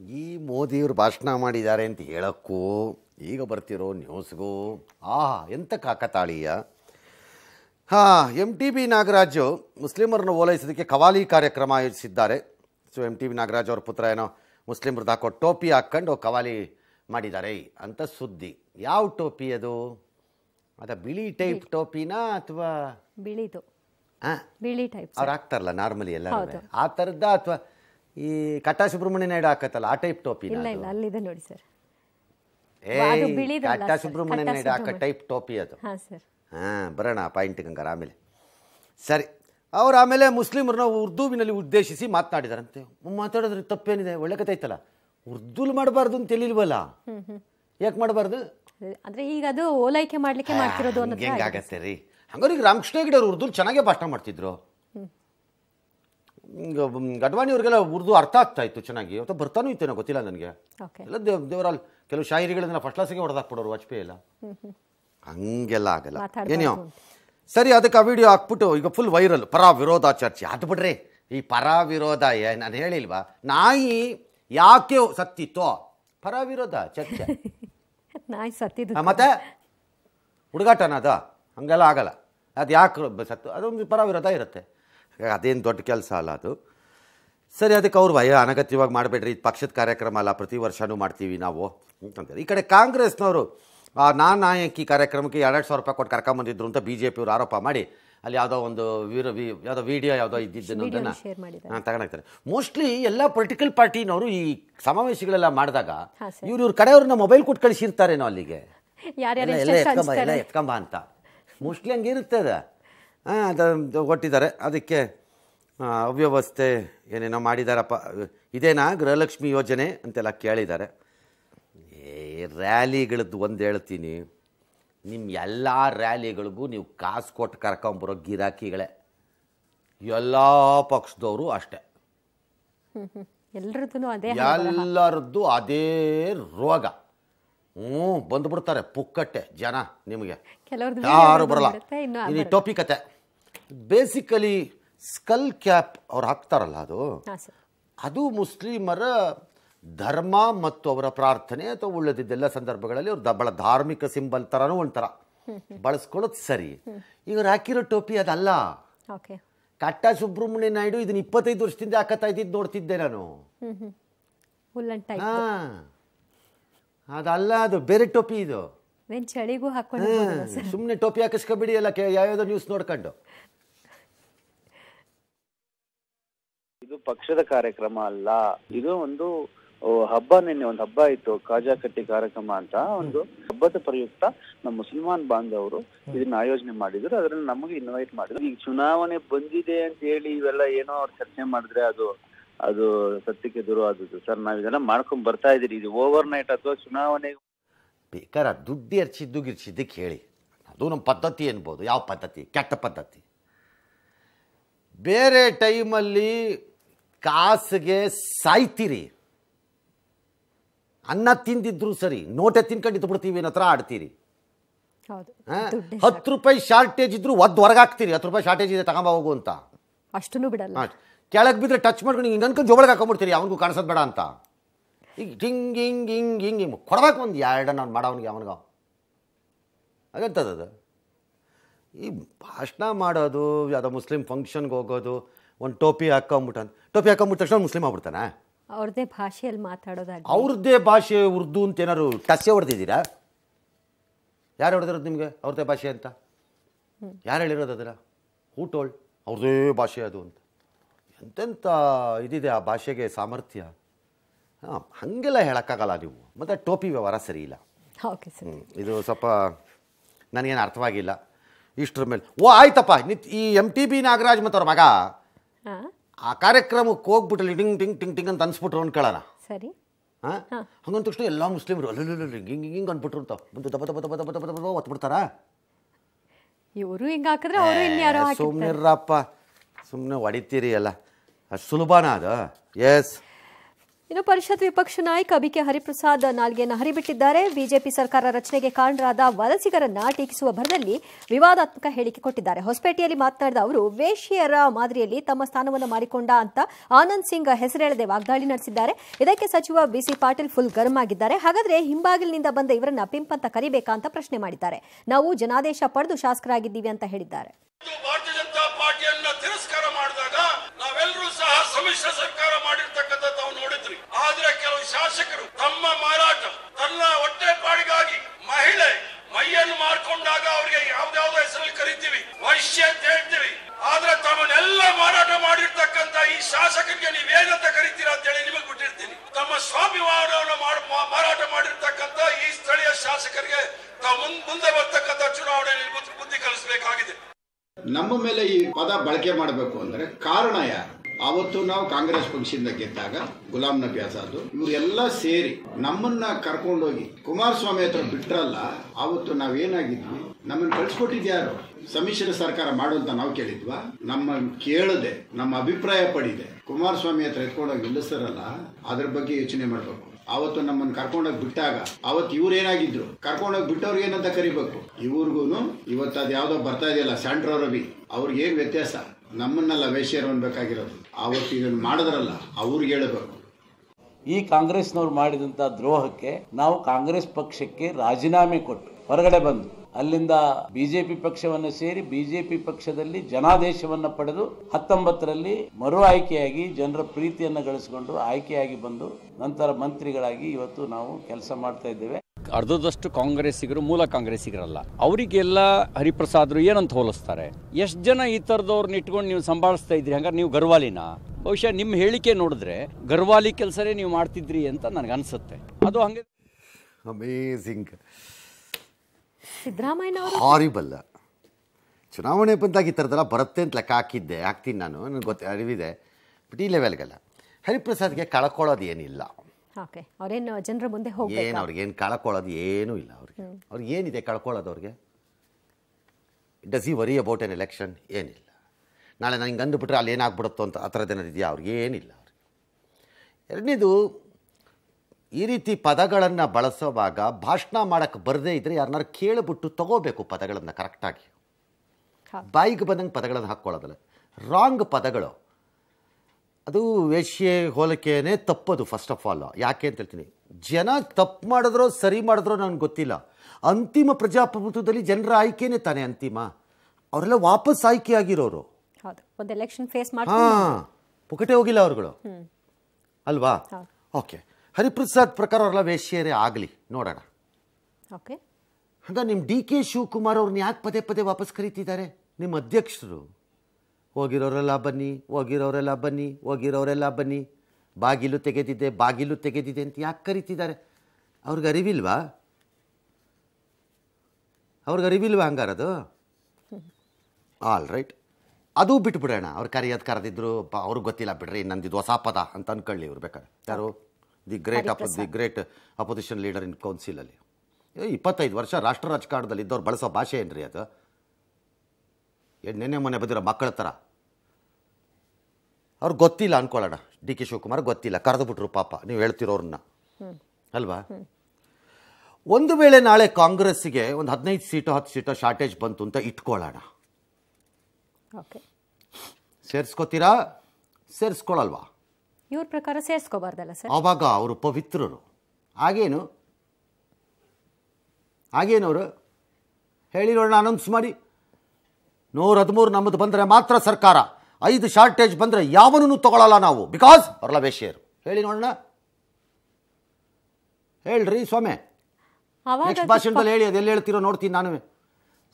ಈ ಮೋದಿಯವರು ಭಾಷಣ ಮಾಡಿದ್ದಾರೆ ಅಂತ ಹೇಳೋಕ್ಕೂ ಈಗ ಬರ್ತಿರೋ ನ್ಯೂಸ್ಗೂ ಆ ಎಂಥ ಕಾಕತಾಳೀಯ. ಹಾಂ ಎಂ ಟಿ ಬಿ ನಾಗರಾಜು ಮುಸ್ಲಿಮರನ್ನು ಓಲೈಸೋದಕ್ಕೆ ಕವಾಲಿ ಕಾರ್ಯಕ್ರಮ ಆಯೋಜಿಸಿದ್ದಾರೆ. So M T B Nagaraj ಅವ್ರ ಪುತ್ರ ಏನೋ ಮುಸ್ಲಿಮ್ರದ್ದು ಹಾಕೋ ಟೋಪಿ ಹಾಕ್ಕೊಂಡು ಕವಾಲಿ ಮಾಡಿದ್ದಾರೆ. ಅಂತ ಸುದ್ದಿ. ಯಾವ ಟೋಪಿ ಅದು? ಅದ ಬಿಳಿ ಟೈಪ್ ಟೋಪಿನಾ ಅಥವಾ ಬಿಳಿದು. ಹಾಂ ಬಿಳಿ ಟೈಪ್ ಅವ್ರು ಹಾಕ್ತಾರಲ್ಲ ನಾರ್ಮಲಿ ಎಲ್ಲ ಆ ಥರದ್ದ ಅಥವಾ ಈ ಕಟ್ಟಾ ಸುಬ್ರಹ್ಮಣ್ಯ ನಾಯ್ಡು ಹಾಕತ್ತಲ್ಲ ಆ ಟೈಪ್ ಟೋಪಿ ಇಲ್ಲ ಇಲ್ಲ ಅಲ್ಲಿದೆ ನೋಡಿ ಸರ್. ಏ ಕಟ್ಟಾ ಸುಬ್ರಹ್ಮಣ್ಯ ನಾಯ್ಡು ಹಾಕೋ ಟೈಪ್ ಟೋಪಿ ಅದು. ಹಾಂ ಸರ್. ಹಾಂ ಬರೋಣ ಪಾಯಿಂಟ್ ಗಂಗಾರ ಆಮೇಲೆ. ಸರಿ ಅವ್ರು ಆಮೇಲೆ ಮುಸ್ಲಿಮರನ್ನ ಉರ್ದುವಿನಲ್ಲಿ ಉದ್ದೇಶಿಸಿ ಮಾತನಾಡಿದಾರಂತೆ. ಮಾತಾಡಿದ್ರೆ ತಪ್ಪೇನಿದೆ ಒಳ್ಳೆ ಕತೆ ಐತಲ್ಲ ಉರ್ದುಲ್ ಮಾಡಬಾರ್ದು ಅಂತ ತಿಳಿಲ್ವಲ್ಲ ಯಾಕೆ ಮಾಡಬಾರ್ದು? ಅಂದ್ರೆ ಈಗ ಅದು ಓಲೈಕೆ ಮಾಡ್ಲಿಕ್ಕೆ ಮಾಡ್ತಿರೋದು. ಹೆಂಗಾಗತ್ತೆ ರೀ. ಹಂಗಾರೆ ಈಗ ರಾಮಕೃಷ್ಣ ಹೆಗಡೆ ಅವ್ರು ಉರ್ದುಲ್ ಚೆನ್ನಾಗೇ ಭಾಷಣ ಮಾಡ್ತಿದ್ರು. ಈಗ ಗಡ್ವಾಣಿ ಅವ್ರಿಗೆಲ್ಲ ಉರ್ದು ಅರ್ಥ ಆಗ್ತಾ ಇತ್ತು ಚೆನ್ನಾಗಿ. ಅಥವಾ ಬರ್ತಾನೂ ಇತ್ತೇನೋ ಗೊತ್ತಿಲ್ಲ ನನಗೆ. ಎಲ್ಲ ದೇವ್ ದೇವರಲ್ಲಿ ಕೆಲವು ಶಾಯರಿಗಳನ್ನ ಫಸ್ಟ್ ಕ್ಲಾಸಿಗೆ ಹೊಡೆದಾಕ್ಬಿಡೋರು ವಾಜಪೇಯಿ ಎಲ್ಲ. ಹಂಗೆಲ್ಲ ಆಗಲ್ಲ. ಏನೋ. ಸರಿ ಅದಕ್ಕೆ ಆ ವಿಡಿಯೋ ಹಾಕ್ಬಿಟ್ಟು ಈಗ ಫುಲ್ ವೈರಲ್ ಪರ ವಿರೋಧ ಚರ್ಚೆ. ಅದು ಬಿಡ್ರಿ ಈ ಪರ ವಿರೋಧ ಏ ನಾನು ಹೇಳಿಲ್ವಾ? ನಾಯಿ ಯಾಕೆ ಸತ್ತಿತ್ತೋ? ಪರ ವಿರೋಧ ಚರ್ಚೆ. ನಾಯಿ ಸತ್ತಿದ್ದು ಮತ್ತೆ? ಹುಡುಗಾಟನ ಅದು? ಹಂಗೆಲ್ಲ ಆಗಲ್ಲ. ಅದು ಯಾಕೆ ಸತ್ತು? ಅದೊಂದು ಪರ ವಿರೋಧ ಇರುತ್ತೆ. ಅದೇನು ದೊಡ್ಡ ಕೆಲಸ ಅಲ್ಲ ಅದು. ಸರಿ ಅದಕ್ಕೆ ಅವ್ರು ಭಯ ಅನಗತ್ಯವಾಗಿ ಮಾಡಬೇಡ್ರಿ ಇದು ಪಕ್ಷದ ಕಾರ್ಯಕ್ರಮ ಅಲ್ಲ ಪ್ರತಿ ವರ್ಷವೂ ಮಾಡ್ತೀವಿ ನಾವು ಅಂತಂದರೆ. ಈ ಕಡೆ ಕಾಂಗ್ರೆಸ್ನವರು ಆ ನಾನ್ ನಾಯಕಿ ಕಾರ್ಯಕ್ರಮಕ್ಕೆ ಎರಡು ಸಾವಿರ ರೂಪಾಯಿ ಕೊಟ್ಟು ಕರ್ಕೊಂಬಂದಿದ್ರು ಅಂತ ಬಿ ಜೆ ಪಿಯವರು ಆರೋಪ ಮಾಡಿ ಅಲ್ಲಿ ಯಾವುದೋ ಒಂದು ವೀರ ವಿ ಯಾವುದೋ ವಿಡಿಯೋ ಯಾವುದೋ ಇದ್ದಿದ್ದನ್ನು ನಾನು ತಗೊಂಡಾಗ್ತಾರೆ ಮೋಸ್ಟ್ಲಿ ಎಲ್ಲ ಪೊಲಿಟಿಕಲ್ ಪಾರ್ಟಿನವರು ಈ ಸಮಾವೇಶಗಳೆಲ್ಲ ಮಾಡಿದಾಗ. ಇವ್ರು ಇವ್ರ ಕಡೆಯವ್ರನ್ನ ಮೊಬೈಲ್ ಕೊಟ್ಟು ಕಳಿಸಿರ್ತಾರೇನೋ ಅಲ್ಲಿಗೆ? ಎಲ್ಲ ಎತ್ಕೊಂಬ ಎಲ್ಲ ಎತ್ಕೊಂಬ ಅಂತ. ಮೋಸ್ಟ್ಲಿ ಹಂಗೆ ಇರುತ್ತೆ ಅದು. ಕೊಟ್ಟಿದ್ದಾರೆ ಅದಕ್ಕೆ ಅವ್ಯವಸ್ಥೆ ಏನೇನೋ ಮಾಡಿದಾರಪ್ಪ. ಇದೇನಾ ಗೃಹಲಕ್ಷ್ಮಿ ಯೋಜನೆ ಅಂತೆಲ್ಲ ಕೇಳಿದ್ದಾರೆ. ಏ ರ್ಯಾಲಿಗಳದ್ದು ಒಂದು ಹೇಳ್ತೀನಿ. ನಿಮ್ಮ ಎಲ್ಲ ರ್ಯಾಲಿಗಳಿಗೂ ನೀವು ಕಾಸು ಕೊಟ್ಟು ಕರ್ಕೊಂಬರೋ ಗಿರಾಕಿಗಳೇ. ಎಲ್ಲ ಪಕ್ಷದವರು ಅಷ್ಟೇ. ಎಲ್ಲರದ್ದು ಅದೇ ರೋಗ. ಹ್ಞೂ ಬಂದ್ಬಿಡ್ತಾರೆ ಪುಕ್ಕಟ್ಟೆ ಜನ ನಿಮಗೆ. ಯಾರು ಬರಲ್ಲ. ಟೋಪಿ ಕತೆ. ಬೇಸಿಕಲಿ ಸ್ಕಲ್ ಕ್ಯಾಪ್ ಅವ್ರು ಹಾಕ್ತಾರಲ್ಲ ಅದು? ಅದು ಮುಸ್ಲಿಮರ ಧರ್ಮ ಮತ್ತು ಅವರ ಪ್ರಾರ್ಥನೆ ಅಥವಾ ಉಳ್ಳದಿದ್ದೆಲ್ಲ ಸಂದರ್ಭಗಳಲ್ಲಿ ಅವ್ರು ಬಹಳ ಧಾರ್ಮಿಕ ಸಿಂಬಲ್ ಥರನೂ ಒಂಥರ. ಬಳಸ್ಕೊಳ್ಳೋದು ಸರಿ. ಇವ್ರು ಹಾಕಿರೋ ಟೋಪಿ ಅದಲ್ಲ. ಕಟ್ಟ ಸುಬ್ರಹ್ಮಣ್ಯ ನಾಯ್ಡು ಇದನ್ನ ಇಪ್ಪತ್ತೈದು ವರ್ಷದಿಂದ ಹಾಕತ್ತಾ ಇದ್ದಿದ್ದು ನೋಡ್ತಿದ್ದೆ ನಾನು. ಹಾ. ಅದಲ್ಲ ಅದು ಬೇರೆ ಟೋಪಿ ಇದು. ಚಳಿಗೂ ಸುಮ್ಮನೆ ಟೋಪಿ ಹಾಕಿಸ್ಕೊಬಿಡಿ ಎಲ್ಲ ಕೆ ಯಾವ್ಯಾವ್ದೋ ನ್ಯೂಸ್ ನೋಡ್ಕೊಂಡು. ಪಕ್ಷದ ಕಾರ್ಯಕ್ರಮ ಅಲ್ಲ. ಇದು ಒಂದು ಹಬ್ಬ ನಿನ್ನೆ ಒಂದು ಹಬ್ಬ ಇತ್ತು ಕಾಜಾ ಕಟ್ಟಿ ಕಾರ್ಯಕ್ರಮ ಅಂತ. ಒಂದು ಹಬ್ಬದ ಪ್ರಯುಕ್ತ ನಮ್ಮ ಮುಸಲ್ಮಾನ್ ಬಾಂಧವರು ಇದನ್ನ ಆಯೋಜನೆ ಮಾಡಿದ್ರು. ಅದರಲ್ಲಿ ನಮಗೆ ಇನ್ವೈಟ್ ಮಾಡಿದ್ರು. ಈಗ ಚುನಾವಣೆ ಬಂದಿದೆ ಅಂತ ಹೇಳಿ ಇವೆಲ್ಲ ಏನೋ ಅವ್ರು ಚರ್ಚೆ ಮಾಡಿದ್ರೆ ಅದು ಅದು ಸತ್ಯಕ್ಕೆ ದೂರ ಆದದ್ದು ಸರ್ ನಾವ್ ಇದೆಲ್ಲ ಮಾಡ್ಕೊಂಡ್ ಬರ್ತಾ ಇದೀರಿ ಇದು ಓವರ್ ನೈಟ್ ಅಥವಾ ಚುನಾವಣೆ? ಬೇಕಾರ ದುಡ್ಡು ಎರ್ಚಿದ್ದು ಗಿರ್ಚಿದ್ದಕ್ಕೆ ಹೇಳಿ ಅದು ನಮ್ಮ ಪದ್ಧತಿ ಅನ್ಬೋದು. ಯಾವ ಪದ್ಧತಿ? ಕೆಟ್ಟ ಪದ್ಧತಿ. ಬೇರೆ ಟೈಮಲ್ಲಿ ಕಾಸಿಗೆ ಸಾಯ್ತೀರಿ. ಅನ್ನ ತಿಂದಿದ್ರು ಸರಿ ನೋಟೆ ತಿನ್ಕೊಂಡಿದ್ದು ಬಿಡ್ತೀವಿ ಅನ್ನೋ ಥರ ಆಡ್ತೀರಿ. ಹತ್ತು ರೂಪಾಯಿ ಶಾರ್ಟೇಜ್ ಇದ್ರು ಒದ್ದು ಹೊರಗಾಕ್ತೀರಿ ಹತ್ತು ರೂಪಾಯಿ ಶಾರ್ಟೇಜ್ ಇದೆ ತಗೊಂಬ ಹೋಗು ಅಂತ. ಅಷ್ಟನ್ನು ಬಿಡಲ್ಲ. ಕೆಳಗೆ ಬಿದ್ರೆ ಟಚ್ ಮಾಡ್ಕೊಂಡು ಹಿಂಗೆ ಅನ್ಕೊಂಡು ಜೋಬಳಗೆ ಹಾಕೊಂಡ್ಬಿಡ್ತೀರಿ ಅವನಿಗೂ ಕಾಣಿಸೋದು ಬೇಡ ಅಂತ. ಈಗ ಹಿಂಗೆ ಹಿಂಗೆ ಹಿಂಗೆ ಹಿಂಗೆ ಹಿಂಗೆ ಕೊಡಬೇಕು ಒಂದು ಎರಡು ನಾನು ಮಾಡೋವನಿಗೆ ಅವನಿಗೆ ಹಾಗಂತದ ಈ ಭಾಷಣ ಮಾಡೋದು ಯಾವುದೋ ಮುಸ್ಲಿಂ ಫಂಕ್ಷನ್ಗೆ ಹೋಗೋದು ಒಂದು ಟೋಪಿ ಹಾಕೊಂಬಿಟ್ಟು ಟೋಪಿ ಹಾಕೊಂಬಿಟ್ಟ ತಕ್ಷಣ ಮುಸ್ಲಿಂ ಆಗ್ಬಿಡ್ತಾನೆ? ಅವ್ರದ್ದೇ ಭಾಷೆಯಲ್ಲಿ ಮಾತಾಡೋದಾಗಿ ಅವ್ರದ್ದೇ ಭಾಷೆ ಉರ್ದು ಅಂತ ಏನಾರು ಟಸ್ಸೆ ಹೊಡೆದಿದ್ದೀರಾ? ಯಾರು ಹೊಡೆದಿರೋದು ನಿಮಗೆ ಅವ್ರದ್ದೇ ಭಾಷೆ ಅಂತ? ಯಾರು ಹೇಳಿರೋದು ಅದರ? ಊಟೋಳ್? ಅವ್ರದ್ದೇ ಭಾಷೆ ಅದು ಅಂತ. ಎಂತೆಂಥ ಇದಿದೆ ಆ ಭಾಷೆಗೆ ಸಾಮರ್ಥ್ಯ? ಹಾಂ ಹಾಗೆಲ್ಲ ಹೇಳೋಕ್ಕಾಗಲ್ಲ ನೀವು. ಮತ್ತು ಟೋಪಿ ವ್ಯವಹಾರ ಸರಿ ಇಲ್ಲ. ಓಕೆ ಸರ್ ಇದು ಸ್ವಲ್ಪ ನನಗೇನು ಅರ್ಥವಾಗಿಲ್ಲ. ಇಷ್ಟರ ಮೇಲೆ. ಓ ಆಯ್ತಪ್ಪ. ನಿತ್ ಈ ಎಂ ಟಿ ಬಿ ನಾಗರಾಜ್ ಮತ್ತು ಅವ್ರ ಮಗ ಆ? ಕಾರ್ಯಕ್ರಮಕ್ಕೆ ಹೋಗ್ಬಿಟ್ಟಲ್ಲಿ ಟಿಂಗ್ ಟಿಂಗ್ ಟಿಂಗ್ ಟಿಂಗ್ ಅಂತ ಅನ್ಸ್ಬಿಟ್ರು ಅನ್ಕೊಳ್ಳೋಣ ಸರಿ. ಹಾಂ. ಹಂಗಂದ ತಕ್ಷಣ ಎಲ್ಲ ಮುಸ್ಲಿಮರು ಅಲ್ಲ ಹಿಂಗೆ ಹಿಂಗೆ ಹಿಂಗೆ ಅಂದ್ಬಿಟ್ರು ಅಂತ. ಬಂದು ದಬ ದಬ ದಬ ದಬ ದಬ ದಬ ಒತ್ಬಿಡ್ತಾರಾ? ಇವರು ಹಿಂಗೆ ಹಾಕಿದ್ರೆ ಅವರು ಇನ್ಯಾರೋ ಸುಮ್ಮನಿರಪ್ಪ ಸುಮ್ಮನೆ ಹೊಡಿತೀರಿ ಎಲ್ಲ. ಅಷ್ಟು ಸುಲಭನಾ ಅದು? ಎಸ್ ಇನ್ನು ಪರಿಷತ್ ವಿಪಕ್ಷ ನಾಯಕ ಬಿಕೆ ಹರಿಪ್ರಸಾದ್ ನಾಲ್ಗೆಯನ್ನು ಹರಿಬಿಟ್ಟಿದ್ದಾರೆ. ಬಿಜೆಪಿ ಸರ್ಕಾರ ರಚನೆಗೆ ಕಾರಣರಾದ ವಲಸಿಗರನ್ನ ಟೀಕಿಸುವ ಭರದಲ್ಲಿ ವಿವಾದಾತ್ಮಕ ಹೇಳಿಕೆ ಕೊಟ್ಟಿದ್ದಾರೆ. ಹೊಸಪೇಟೆಯಲ್ಲಿ ಮಾತನಾಡಿದ ಅವರು, ವೇಶ್ಯೆಯರ ಮಾದರಿಯಲ್ಲಿ ತಮ್ಮ ಸ್ಥಾನವನ್ನು ಮಾಡಿಕೊಂಡ ಅಂತ ಆನಂದ್ ಸಿಂಗ್ ಹೆಸರೆಳದೆ ವಾಗ್ದಾಳಿ ನಡೆಸಿದ್ದಾರೆ. ಇದಕ್ಕೆ ಸಚಿವ ಬಿಸಿ ಪಾಟೀಲ್ ಫುಲ್ ಗರಂ ಆಗಿದ್ದಾರೆ. ಹಾಗಾದ್ರೆ ಹಿಂಬಾಗಿಲಿನಿಂದ ಬಂದ ಇವರನ್ನ ಪಿಂಪ್ ಅಂತ ಕರಿಬೇಕಾ ಅಂತ ಪ್ರಶ್ನೆ ಮಾಡಿದ್ದಾರೆ. ನಾವು ಜನಾದೇಶ ಪಡೆದು ಶಾಸಕರಾಗಿದ್ದೀವಿ ಅಂತ ಹೇಳಿದ್ದಾರೆ. ನಮ್ಮ ಮೇಲೆ ಈ ಪದ ಬಳಕೆ ಮಾಡಬೇಕು ಅಂದ್ರೆ ಕಾರಣ ಯಾರು? ಅವತ್ತು ನಾವು ಕಾಂಗ್ರೆಸ್ ಪಕ್ಷದಿಂದ ಗೆದ್ದಾಗ ಗುಲಾಂ ನಬಿ ಆಜಾದ್ ಇವರೆಲ್ಲ ಸೇರಿ ನಮ್ಮನ್ನ ಕರ್ಕೊಂಡೋಗಿ ಕುಮಾರಸ್ವಾಮಿ ಹತ್ರ ಬಿಟ್ರಲ್ಲ ಅವತ್ತು ನಾವೇನಾಗಿದ್ವಿ? ನಮ್ಮನ್ನ ಕಳ್ಸಿಕೊಟ್ಟಿದ್ಯಾರು ಸಮ್ಮಿಶ್ರ ಸರ್ಕಾರ ಮಾಡುವಂತ ನಾವು ಕೇಳಿದ್ವಾ? ನಮ್ಮ ಕೇಳದೆ, ನಮ್ಮ ಅಭಿಪ್ರಾಯ ಪಡಿದೆ. ಕುಮಾರಸ್ವಾಮಿ ಹತ್ರ ಎತ್ಕೊಂಡೋಗಿ ನಿಲ್ಲಿಸ್ತಾರಲ್ಲ, ಅದ್ರ ಬಗ್ಗೆ ಯೋಚನೆ ಮಾಡ್ಬೇಕು. ಅವತ್ತು ನಮ್ಮನ್ನು ಕರ್ಕೊಂಡೋಗಿ ಬಿಟ್ಟಾಗ, ಅವತ್ತು ಇವ್ರು ಏನಾಗಿದ್ರು? ಕರ್ಕೊಂಡೋಗಿ ಬಿಟ್ಟವ್ರಿಗೆ ಏನಂತ ಕರಿಬೇಕು? ಇವ್ರಿಗೂ ಇವತ್ತು ಅದು ಯಾವುದೋ ಬರ್ತಾ ಇದೆಯಲ್ಲ ಸ್ಯಾಂಟ್ರೋ ರವಿ, ಅವ್ರಿಗೆ ಏನು ವ್ಯತ್ಯಾಸ? ನಮ್ಮನ್ನೆಲ್ಲ ವೇಶ್ಯರು ಅನ್ಬೇಕಾಗಿರೋದು. ಅವತ್ತು ಇದನ್ನು ಮಾಡಿದ್ರಲ್ಲ, ಅವ್ರಿಗೆ ಹೇಳಬೇಕು. ಈ ಕಾಂಗ್ರೆಸ್ನವ್ರು ಮಾಡಿದಂಥ ದ್ರೋಹಕ್ಕೆ ನಾವು ಕಾಂಗ್ರೆಸ್ ಪಕ್ಷಕ್ಕೆ ರಾಜೀನಾಮೆ ಕೊಟ್ಟು ಹೊರಗಡೆ ಬಂದು ಅಲ್ಲಿಂದ ಬಿಜೆಪಿ ಪಕ್ಷವನ್ನು ಸೇರಿ ಬಿಜೆಪಿ ಪಕ್ಷದಲ್ಲಿ ಜನಾದೇಶವನ್ನು ಪಡೆದು ಹತ್ತೊಂಬತ್ತರಲ್ಲಿ ಮರು ಆಯ್ಕೆಯಾಗಿ ಜನರ ಪ್ರೀತಿಯನ್ನು ಗಳಿಸಿಕೊಂಡು ಆಯ್ಕೆಯಾಗಿ ಬಂದು ನಂತರ ಮಂತ್ರಿಗಳಾಗಿ ಇವತ್ತು ನಾವು ಕೆಲಸ ಮಾಡ್ತಾ ಇದ್ದೇವೆ. ಅರ್ಧದಷ್ಟು ಕಾಂಗ್ರೆಸ್ಸಿಗರು ಮೂಲ ಕಾಂಗ್ರೆಸ್ಸಿಗರಲ್ಲ. ಅವರಿಗೆಲ್ಲ ಹರಿಪ್ರಸಾದ್ರು ಏನಂತ ಹೋಲಿಸ್ತಾರೆ? ಎಷ್ಟು ಜನ ಈ ಥರದವ್ರನ್ನ ಇಟ್ಕೊಂಡು ನೀವು ಸಂಭಾಳಿಸ್ತಾ ಇದ್ರಿ? ಹಂಗಾರೆ ನೀವು ಗರ್ವಾಲಿನ? ಬಹುಶಃ ನಿಮ್ಮ ಹೇಳಿಕೆ ನೋಡಿದ್ರೆ ಗರ್ವಾಲಿ ಕೆಲಸನೇ ನೀವು ಮಾಡ್ತಿದ್ರಿ ಅಂತ ನನಗನ್ಸುತ್ತೆ. ಅದು ಹಂಗೆ ಅಮೇಝಿಂಗ್ ಸಿದ್ದರಾಮಯ್ಯ ಹಾರಿಬಲ್ ಚುನಾವಣೆ ಬಂದಾಗ ಈ ಥರದೆಲ್ಲ ಬರುತ್ತೆ ಅಂತ ಲೆಕ್ಕ ಹಾಕಿದ್ದೆ ಹಾಕ್ತೀನಿ ನಾನು ನನಗೆ ಗೊತ್ತ ಅರಿವಿದೆ. ಬಟ್ ಈ ಲೆವೆಲ್ಗೆಲ್ಲ ಹರಿಪ್ರಸಾದ್ಗೆ ಕಳ್ಕೊಳ್ಳೋದು ಏನಿಲ್ಲ. ಓಕೆ ಅವ್ರೇನು ಜನರ ಮುಂದೆ ಏನು ಹೋಗ್ಬೇಕು ಅವ್ರಿಗೆ ಏನು ಕಳ್ಕೊಳ್ಳೋದು ಏನೂ ಇಲ್ಲ ಅವ್ರಿಗೆ. ಅವ್ರಿಗೆ ಏನಿದೆ ಕಳ್ಕೊಳ್ಳೋದು ಅವ್ರಿಗೆ? ಡಸ್ ಈ ವರಿ ಅಬೌಟ್ ಎನ್ ಎಲೆಕ್ಷನ್ ಏನಿಲ್ಲ. ನಾಳೆ ನನಗೆ ಹಿಂಗೆ ಅಂದುಬಿಟ್ರೆ ಅಲ್ಲಿ ಏನಾಗ್ಬಿಡುತ್ತೋ ಅಂತ ಆ ಥರದ್ದೇನಾದ್ರು ಇದೆಯಾ ಅವ್ರಿಗೆ? ಏನಿಲ್ಲ ಅವ್ರಿಗೆ. ಎರಡನೇದು ಈ ರೀತಿ ಪದಗಳನ್ನು ಬಳಸೋವಾಗ ಭಾಷಣ ಮಾಡೋಕ್ಕೆ ಬರದೇ ಇದ್ದರೆ ಯಾರನ್ನಾರು ಕೇಳಿಬಿಟ್ಟು ತಗೋಬೇಕು ಪದಗಳನ್ನು ಕರೆಕ್ಟಾಗಿ. ಬಾಯಿಗೆ ಬಂದಂಗೆ ಪದಗಳನ್ನು ಹಾಕ್ಕೊಳ್ಳೋದಲ್ಲ. ರಾಂಗ್ ಪದಗಳು. ಅದು ವೇಶ್ಯೆ ಹೋಲಿಕೆಯೇ ತಪ್ಪದು ಫಸ್ಟ್ ಆಫ್ ಆಲ್ ಯಾಕೆ ಅಂತ ಹೇಳ್ತೀನಿ. ಜನ ತಪ್ಪು ಮಾಡಿದ್ರೋ ಸರಿ ಮಾಡಿದ್ರೋ ನನಗೆ ಗೊತ್ತಿಲ್ಲ. ಅಂತಿಮ ಪ್ರಜಾಪ್ರಭುತ್ವದಲ್ಲಿ ಜನರ ಆಯ್ಕೆನೇ ತಾನೆ ಅಂತಿಮ. ಅವರೆಲ್ಲ ವಾಪಸ್ ಆಯ್ಕೆ ಆಗಿರೋರು. ಎಲೆಕ್ಷನ್ ಫೇಸ್ ಹಾಂ. ಪುಕಟೆ ಹೋಗಿಲ್ಲ ಅವ್ರುಗಳು. ಅಲ್ವಾ. ಓಕೆ ಹರಿಪ್ರಸಾದ್ ಪ್ರಕಾರ ಅವರೆಲ್ಲ ವೇಶ್ಯರೇ ಆಗಲಿ ನೋಡೋಣ. ಓಕೆ. ಹಾಗ ನಿಮ್ಮ ಡಿ ಕೆ ಶಿವಕುಮಾರ್ ಅವ್ರನ್ನ ಯಾಕೆ ಪದೇ ಪದೇ ವಾಪಸ್ ಕರೀತಿದ್ದಾರೆ? ನಿಮ್ಮ ಅಧ್ಯಕ್ಷರು. ಹೋಗಿರೋರೆಲ್ಲ ಬನ್ನಿ ಹೋಗಿರೋರೆಲ್ಲ ಬನ್ನಿ ಹೋಗಿರೋರೆಲ್ಲ ಬನ್ನಿ. ಬಾಗಿಲು ತೆಗೆದಿದೆ ಬಾಗಿಲು ತೆಗೆದಿದೆ ಅಂತ ಯಾಕೆ ಕರೀತಿದ್ದಾರೆ? ಅವ್ರಿಗೆ ಅರಿವಿಲ್ವಾ? ಅವ್ರಿಗೆ ಅರಿವಿಲ್ವಾ ಹಂಗಾರದು? ಆಲ್ ರೈಟ್ ಅದು ಬಿಟ್ಬಿಡೋಣ. ಅವ್ರು ಕರೆಯೋದು ಕರೆದಿದ್ರು ಅವ್ರಿಗೆ ಗೊತ್ತಿಲ್ಲ ಬಿಡ್ರಿ ನಂದಿದ್ದು ಹೊಸ ಪದ ಅಂತ ಅನ್ಕೊಳ್ಳಿ ಇವ್ರು ಬೇಕಾದ್ರೆ. ಯಾರು? The great of the great opposition leader in ಕೌನ್ಸಿಲಲ್ಲಿ ಅಲ್ಲಿ. ಇಪ್ಪತ್ತೈದು ವರ್ಷ ರಾಷ್ಟ್ರ ರಾಜಕಾರಣದಲ್ಲಿ ಇದ್ದವ್ರು ಬಳಸೋ ಭಾಷೆ ಏನ್ರಿ ಅದು? ನೆನ್ನೆ ಮೊನ್ನೆ ಬಂದಿರೋ ಮಕ್ಕಳ ಥರ ಅವ್ರಿಗೆ ಗೊತ್ತಿಲ್ಲ ಅನ್ಕೊಳ್ಳೋಣ. ಡಿ ಕೆ ಶಿವಕುಮಾರ್ ಗೊತ್ತಿಲ್ಲ. ಕರೆದು ಬಿಟ್ರು ಪಾಪ. ನೀವು ಹೇಳ್ತಿರೋರನ್ನ ಅಲ್ವಾ? ಒಂದು ವೇಳೆ ನಾಳೆ ಕಾಂಗ್ರೆಸ್ಸಿಗೆ ಒಂದು ಹದಿನೈದು ಸೀಟು ಹತ್ತು ಸೀಟು ಶಾರ್ಟೇಜ್ ಬಂತು ಅಂತ ಇಟ್ಕೊಳ್ಳೋಣ. ಓಕೆ. ಸೇರಿಸ್ಕೋತೀರಾ? ಸೇರಿಸ್ಕೊಳ್ಳಲ್ವಾ ಇವ್ರ ಪ್ರಕಾರ ಸೇರಿಸ್ಕೋಬಾರ್ದಲ್ಲ ಸರ್? ಅವಾಗ ಅವರು ಪವಿತ್ರರು. ಆಗೇನು ಅವರು? ಹೇಳಿ ನೋಡೋಣ ಅನೌನ್ಸ್ ಮಾಡಿ. ನೂರ ಹದಿಮೂರು ನಮ್ಮದು ಬಂದರೆ ಮಾತ್ರ ಸರ್ಕಾರ. ಐದು ಶಾರ್ಟೇಜ್ ಬಂದರೆ ಯಾವನೂ ತಗೊಳ್ಳಲ್ಲ ನಾವು. ಬಿಕಾಸ್ ಅವರೆಲ್ಲ ವೇಷ್ಯರು ಹೇಳಿ ನೋಡೋಣ. ಹೇಳ್ರಿ ಸ್ವಾಮಿ. ನೆಕ್ಸ್ಟ್ ಭಾಷಣದಲ್ಲಿ ಹೇಳಿ ಅದೆಲ್ಲ ಹೇಳ್ತೀರೋ ನೋಡ್ತೀನಿ ನಾನು.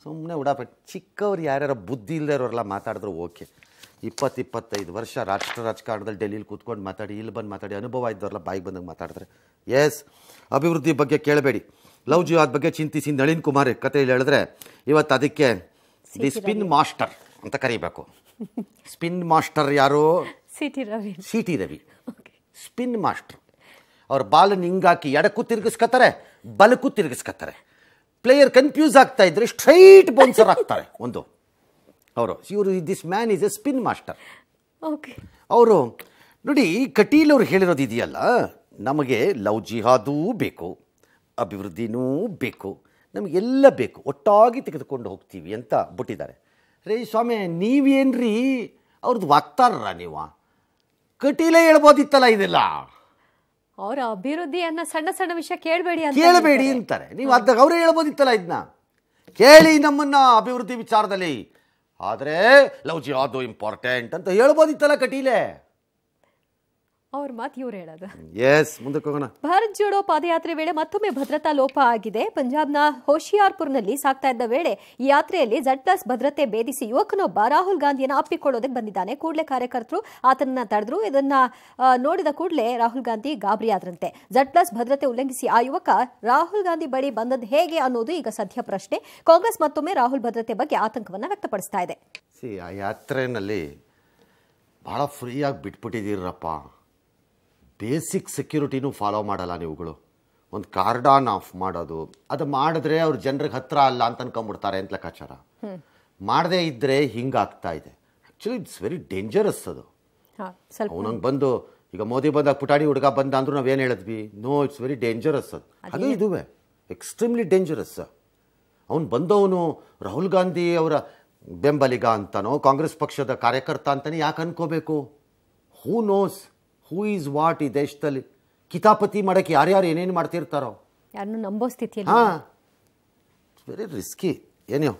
ಸುಮ್ಮನೆ ಉಡಾಪೆ ಚಿಕ್ಕವ್ರು ಯಾರ್ಯಾರ ಬುದ್ಧಿ ಇಲ್ಲದೆ ಇರೋರೆಲ್ಲ ಮಾತಾಡಿದ್ರು ಓಕೆ. ಇಪ್ಪತ್ತು ಇಪ್ಪತ್ತೈದು ವರ್ಷ ರಾಷ್ಟ್ರ ರಾಜಕಾರಣದಲ್ಲಿ ಡೆಲ್ಲಿಲಿ ಕೂತ್ಕೊಂಡು ಮಾತಾಡಿ ಇಲ್ಲಿ ಬಂದು ಮಾತಾಡಿ ಅನುಭವ ಇದ್ದವ್ರಲ್ಲ ಬಾಯಿಗೆ ಬಂದಂಗೆ ಮಾತಾಡಿದ್ರೆ. ಎಸ್ ಅಭಿವೃದ್ಧಿ ಬಗ್ಗೆ ಕೇಳಬೇಡಿ. ಲವ್ ಜೀವಾದ ಬಗ್ಗೆ ಚಿಂತಿಸಿ ನಳಿನ್ ಕುಮಾರ್ ಕಥೆಯಲ್ಲಿ ಹೇಳಿದ್ರೆ ಇವತ್ತು ಅದಕ್ಕೆ ದಿ ಸ್ಪಿನ್ ಮಾಸ್ಟರ್ ಅಂತ ಕರಿಬೇಕು. ಸ್ಪಿನ್ ಮಾಸ್ಟರ್ ಯಾರು? C T Ravi. C T Ravi spin master. ಅವ್ರ ಬಾಲನ್ನು ಹಿಂಗಾಕಿ ಎಡಕ್ಕೂ ತಿರುಗಿಸ್ಕತ್ತಾರೆ ಬಲಕ್ಕೂ ತಿರುಗಿಸ್ಕೊತಾರೆ ಪ್ಲೇಯರ್ ಕನ್ಫ್ಯೂಸ್ ಆಗ್ತಾ ಇದ್ರೆ ಸ್ಟ್ರೈಟ್ ಬೌನ್ಸರ್ ಆಗ್ತಾರೆ ಒಂದು. ಅವರು. ಇವರು this man is a spin master okay ಅವರು ನೋಡಿ ಕಟೀಲ್ ಅವರು ಹೇಳಿರೋದು ಇದೆಯಲ್ಲ? ನಮಗೆ ಲವ್ ಜಿಹಾದೂ ಬೇಕು ಅಭಿವೃದ್ಧಿನೂ ಬೇಕು ನಮಗೆಲ್ಲ ಬೇಕು ಒಟ್ಟಾಗಿ ತೆಗೆದುಕೊಂಡು ಹೋಗ್ತೀವಿ ಅಂತ ಬಿಟ್ಟಿದ್ದಾರೆ. ರೇ ಸ್ವಾಮಿ ನೀವೇನ್ರಿ ಅವ್ರದ್ದು ವಾಗ್ತಾರರ ನೀವು? ಕಟೀಲೇ ಹೇಳ್ಬೋದಿತ್ತಲ್ಲ ಇದೆಲ್ಲ? ಅವರ ಅಭಿವೃದ್ಧಿಯನ್ನ ಸಣ್ಣ ಸಣ್ಣ ವಿಷಯ ಕೇಳಬೇಡಿ ಕೇಳಬೇಡಿ ಅಂತಾರೆ. ನೀವು ಅದಾಗ ಅವರೇ ಹೇಳ್ಬೋದಿತ್ತಲ್ಲ ಇದನ್ನ ಕೇಳಿ ನಮ್ಮನ್ನ ಅಭಿವೃದ್ಧಿ ವಿಚಾರದಲ್ಲಿ. ಆದರೆ ಲವ್ ಜಿ ಅದು ಇಂಪಾರ್ಟೆಂಟ್ ಅಂತ ಹೇಳ್ಬೋದಿತ್ತಲ್ಲ ಕಟೀಲೆ. ಅವ್ರ ಮಾತು ಇವ್ರು ಹೇಳೋದು. ಎಸ್ ಮುಂದಕ್ಕೆ ಹೋಗೋಣ. ಭಾರತ್ ಜೋಡೋ ಪಾದಯಾತ್ರೆ ವೇಳೆ ಮತ್ತೊಮ್ಮೆ ಭದ್ರತಾ ಲೋಪ ಆಗಿದೆ. ಪಂಜಾಬ್ನ ಹೋಶಿಯಾರ್ಪುರ್ನಲ್ಲಿ ಸಾಗ್ತಾ ಇದ್ದ ವೇಳೆ ಈ ಯಾತ್ರೆಯಲ್ಲಿ ಝಡ್ ಪ್ಲಸ್ ಭದ್ರತೆ ಭೇದಿಸಿ ಯುವಕನೊಬ್ಬ ರಾಹುಲ್ ಗಾಂಧಿಯನ್ನು ಅಪ್ಪಿಕೊಳ್ಳೋದಕ್ಕೆ ಬಂದಿದ್ದಾನೆ. ಕೂಡಲೇ ಕಾರ್ಯಕರ್ತರು ಆತನನ್ನ ತಡೆದ್ರು. ಇದನ್ನ ನೋಡಿದ ಕೂಡಲೇ ರಾಹುಲ್ ಗಾಂಧಿ ಗಾಬರಿಯಾದ್ರಂತೆ. ಝಡ್ ಪ್ಲಸ್ ಭದ್ರತೆ ಉಲ್ಲಂಘಿಸಿ ಆ ಯುವಕ ರಾಹುಲ್ ಗಾಂಧಿ ಬಳಿ ಬಂದದ್ದು ಹೇಗೆ ಅನ್ನೋದು ಈಗ ಸದ್ಯ ಪ್ರಶ್ನೆ. ಕಾಂಗ್ರೆಸ್ ಮತ್ತೊಮ್ಮೆ ರಾಹುಲ್ ಭದ್ರತೆ ಬಗ್ಗೆ ಆತಂಕವನ್ನು ವ್ಯಕ್ತಪಡಿಸ್ತಾ ಇದೆ. ಸಿ ಆ ಯಾತ್ರೆಯಲ್ಲಿ ಭಾಳ ಫ್ರೀಯಾಗಿ ಬಿಟ್ಬಿಟ್ಟಿದ್ದೀರಪ್ಪ. ಬೇಸಿಕ್ ಸೆಕ್ಯೂರಿಟಿನೂ ಫಾಲೋ ಮಾಡಲ್ಲ ನೀವುಗಳು. ಒಂದು ಕಾರ್ಡಾನ್ ಆಫ್ ಮಾಡೋದು ಅದು ಮಾಡಿದ್ರೆ ಅವ್ರ ಜನರಿಗೆ ಹತ್ರ ಅಲ್ಲ ಅಂತ ಅನ್ಕೊಂಡ್ಬಿಡ್ತಾರೆ ಅಂತ ಲೆಕ್ಕಾಚಾರ? ಮಾಡದೇ ಇದ್ದರೆ ಹಿಂಗಾಗ್ತಾ ಇದೆ. ಆ್ಯಕ್ಚುಲಿ ಇಟ್ಸ್ ವೆರಿ ಡೇಂಜರಸ್ ಅದು. ಅವನಂಗೆ ಬಂದು ಈಗ ಮೋದಿ ಬಂದಾಗ ಪುಟಾಣಿ ಹುಡುಗ ಬಂದ ಅಂದ್ರೂ ನಾವೇನು ಹೇಳಿದ್ವಿ? ನೋ ಇಟ್ಸ್ ವೆರಿ ಡೇಂಜರಸ್ ಅದು. ಅದು. ಇದುವೆ. ಎಕ್ಸ್ಟ್ರೀಮ್ಲಿ ಡೇಂಜರಸ್ ಅವನು ಬಂದವನು ರಾಹುಲ್ ಗಾಂಧಿ ಅವರ ಬೆಂಬಲಿಗ ಅಂತನೋ ಕಾಂಗ್ರೆಸ್ ಪಕ್ಷದ ಕಾರ್ಯಕರ್ತ ಅಂತಾನೆ ಯಾಕೆ ಅನ್ಕೋಬೇಕು? Who knows who is what ಈ ದೇಶದಲ್ಲಿ? ಕಿತಾಪತಿ ಮಾಡೋಕ್ಕೆ ಯಾರ್ಯಾರು ಏನೇನು ಮಾಡ್ತಿರ್ತಾರೋ? ಯಾರನ್ನು ನಂಬೋ ಸ್ಥಿತಿಯಲ್ಲಿ ಹಾಂ. ಇಟ್ಸ್ ವೆರಿ ರಿಸ್ಕಿ ಏನೋ